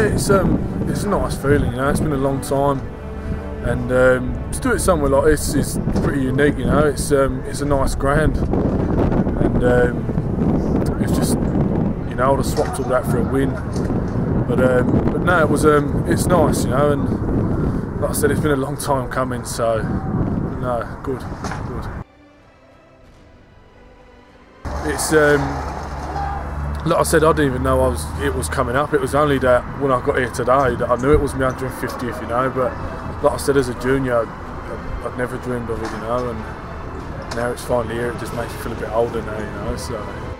It's um, it's a nice feeling, you know. It's been a long time, and um, to do it somewhere like this is pretty unique, you know. It's um, it's a nice grand, and um, it's just, you know, I'd have swapped all that for a win but um, but no, it was um, it's nice, you know, and like I said, it's been a long time coming, so no, good, good. It's um, like I said, I didn't even know I was it was coming up. It was only that when I got here today that I knew it was my 150th, you know. But like I said, as a junior, I'd, I'd never dreamed of it, you know. And now it's finally here. It just makes me feel a bit older now, you know. So.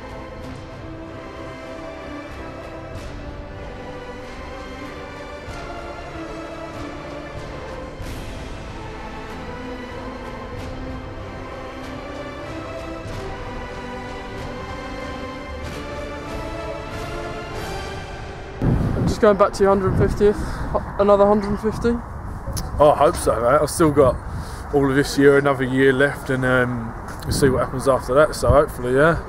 Going back to your 150th, another 150. Oh, I hope so, mate. I've still got all of this year, another year left, and um, we'll see what happens after that. So hopefully, yeah.